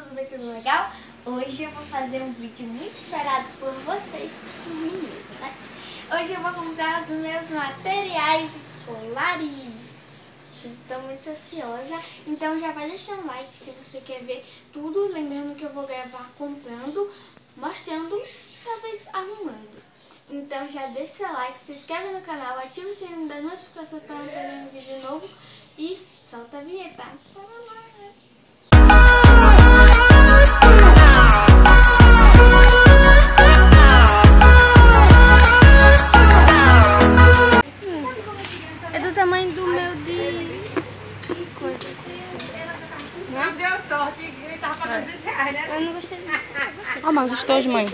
tudo bem, tudo legal? Hoje eu vou fazer um vídeo muito esperado por vocês, por mim mesmo, né? Hoje eu vou comprar os meus materiais escolares. Estou muito ansiosa, então já vai deixando um like se você quer ver tudo. Lembrando que eu vou gravar comprando, mostrando, talvez arrumando. Então já deixa seu like, se inscreve no canal, ativa o sininho das notificações para não perder um vídeo novo e solta a vinheta. Eu não gostei. Ó, mas os teus, mãe.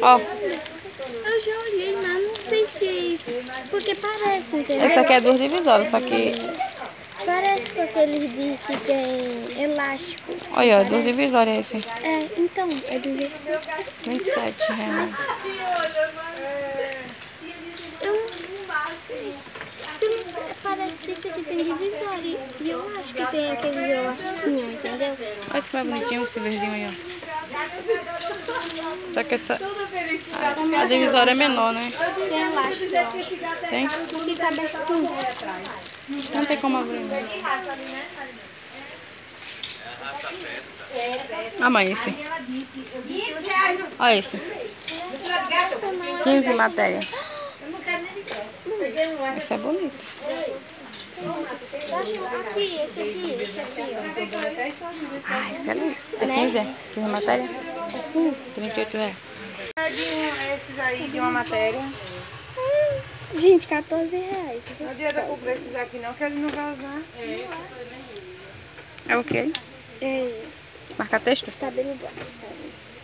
Ó, Eu já olhei, mas não sei se é isso. Porque parece, entendeu? esse aqui é dos divisórios, só que... Parece com aqueles de que tem elástico. Olha, ó, dos divisórios esse. É, então, é do jeito 27 reais. Eu não sei. Eu não sei. Parece que esse aqui tem divisório. E eu acho que tem aquele elastiquinho, entendeu? Olha esse que é bonitinho, esse verdinho aí, ó. Só que essa... A, a divisória é menor, né? Tem elástico. Tem? Fica abertinho. Não tem como abrir, não. Ah, mãe, esse. 15 reais no Olha esse. de gato. 15 matéria. Eu não quero nem de gato. Peguei um essa. Esse é bonito. Aqui, esse aqui, esse aqui, ó. Ah, esse é lindo. É 15? é? 15 matéria? É 15? 38 reais. Pegue um, esses aí de uma matéria. Gente, 14 reais. Não adianta comprar esses aqui não, que ele não vai usar. É o quê? É, Marca texto? estabilização.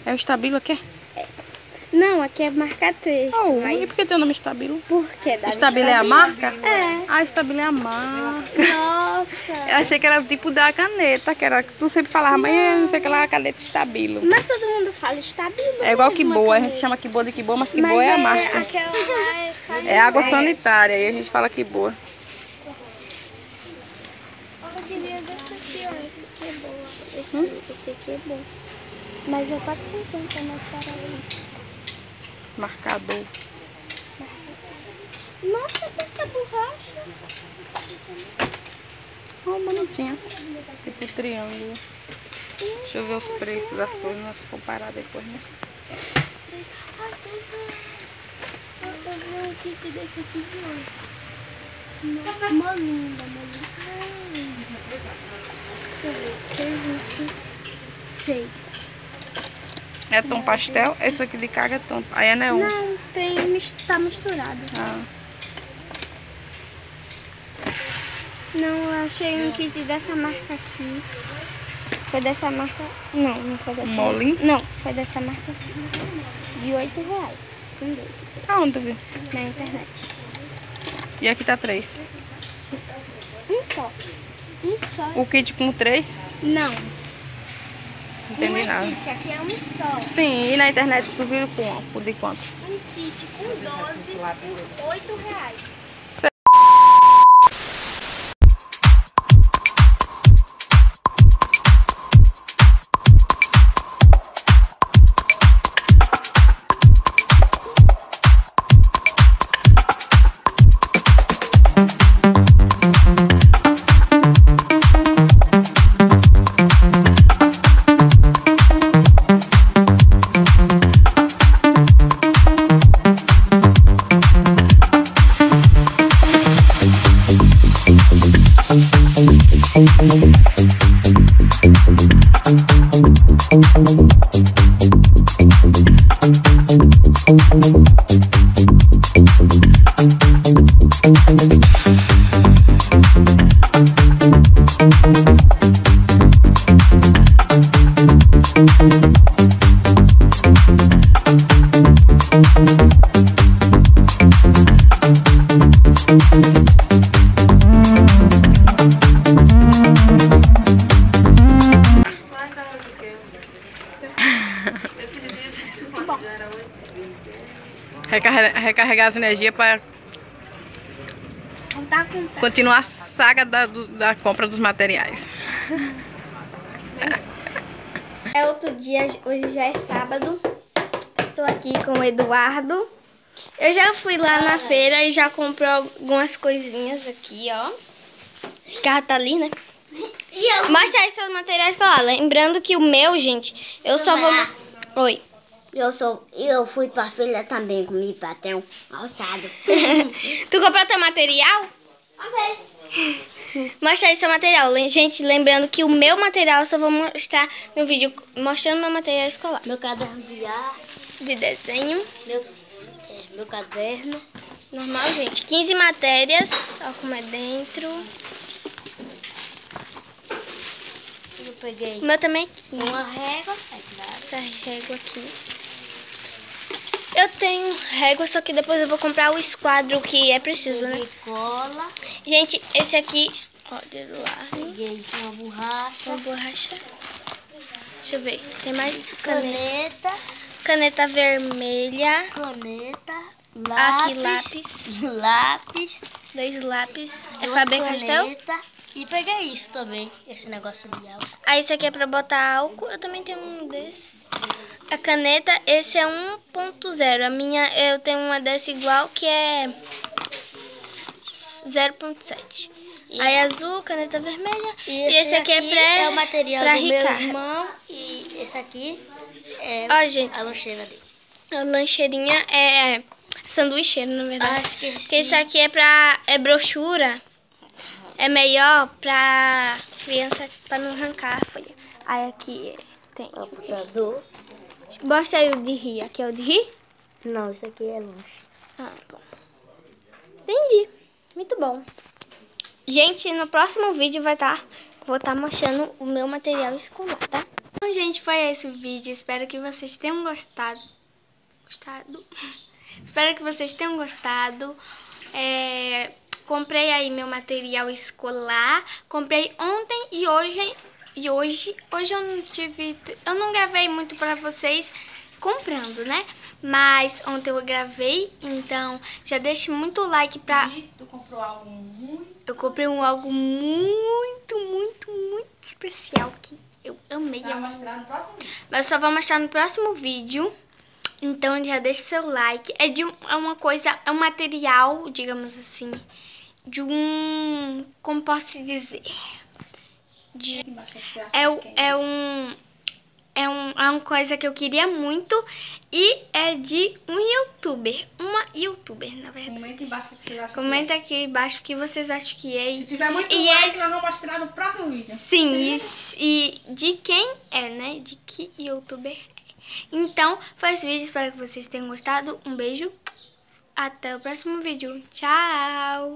É o estabilo aqui? Não, aqui é marca texto, Oh, mas... e por que tem o nome estabilo? Por que? Da Estabilo é a marca? É. Ah, estabilo é a marca. Nossa. Eu achei que era tipo da caneta, que era que tu sempre falava, mas não sei que lá caneta estabilo. Mas todo mundo fala estabilo. É igual mesmo, que boa, a gente chama que boa de que boa, mas que Mas boa é a marca. aquela lá é... É água sanitária, aí a gente fala que boa. Eu queria desse aqui, ó. Esse aqui é boa. Esse, esse aqui é bom. Mas é 4,50 mais barato. Marcador. Nossa, essa borracha. Oh, bonitinha. Tipo triângulo. Deixa eu ver os preços das coisas, nós comparar depois, né? Eu vi um kit desse aqui de hoje. Uma, uma linda, uma linda. Deixa eu ver. 3, 20, 6. É tom pastel, esse aqui de carga é tom. Aí é neon. Não, tem, tá misturado. Ah, Não, eu achei um kit dessa marca aqui. Foi dessa marca. Não, não foi dessa Molim? marca. Não, foi dessa marca aqui. De 8 reais. Um desse. aonde tu viu? Na internet. E aqui tá três. Um só. Um só. O kit com três? Não. Não entendi é nada. kit, aqui é um só. Sim, e na internet tu viu de quanto? Um kit com 12 por 8 reais. Recarregar, as energias para continuar a saga da, do- da compra dos materiais. É outro dia, hoje já é sábado. Estou aqui com o Eduardo. Eu já fui lá na feira e já comprei algumas coisinhas aqui, ó. Ricardo tá ali, né? Mostra aí seus materiais escolar. Lembrando que o meu, gente, eu só vou... Oi. Eu, sou, eu fui pra feira também com meu patrão alçado. tu comprou teu material? Mostra aí seu material. Gente, lembrando que o meu material eu só vou mostrar no vídeo mostrando meu material escolar. Meu caderno de ar, De desenho. meu, meu caderno. Normal, gente. 15 matérias. Ó como é dentro. Eu peguei O meu também é 15. uma régua, claro. Essa régua aqui. Eu tenho régua, só que depois eu vou comprar o esquadro que é preciso, né? Cola, Gente, esse aqui, ó, dedo lá. peguei uma borracha, Uma borracha. Deixa eu ver. Tem mais caneta. caneta, Caneta vermelha. caneta, Aqui, lápis, lápis, Dois lápis. É Faber caneta e peguei isso também, esse negócio de álcool. Aí esse aqui é pra botar álcool. Eu também tenho um desse. A caneta, esse é 1.0. A minha, eu tenho uma dessa igual que é 0.7. Aí azul, caneta vermelha. E esse, aqui, é pré é o material pra do Ricardo. meu irmão e esse aqui é Ó, gente. a lancheira dele. A lancheirinha é sanduicheiro, na verdade. Ah, esqueci. Porque esse aqui é pra. é brochura. É melhor pra criança pra não arrancar a folha. Aí aqui tem. Computador. Mostra aí o de rir. Aqui é o de rir? Não, isso aqui é lanche. Ah, bom. Entendi. Muito bom. Gente, no próximo vídeo vai estar. vou estar mostrando o meu material escolar, tá? Bom, gente, foi esse o vídeo. Espero que vocês tenham gostado. Gostado? Espero que vocês tenham gostado. É, comprei aí meu material escolar. Comprei ontem e hoje. E hoje, hoje eu não tive. Eu não gravei muito pra vocês comprando, né? Mas ontem eu gravei, então já deixe muito like pra. E tu comprou algo muito. Eu comprei um algo muito, especial que eu amei. Vai mostrar no próximo vídeo. Mas eu só vou mostrar no próximo vídeo. Então já deixa seu like. É de um- é uma coisa, é um material, digamos assim, de um, como posso dizer, de é, que é um é, um, é uma coisa que eu queria muito e é de um youtuber, uma youtuber, na verdade. Comenta embaixo o que você acha. Comenta aqui embaixo o que vocês acham que é. Se tiver muito e like, é nós vamos mostrar no próximo vídeo. Sim, e, e de quem é, né? De que youtuber é. Então, foi esse vídeo. Espero que vocês tenham gostado. Um beijo. Até o próximo vídeo. Tchau!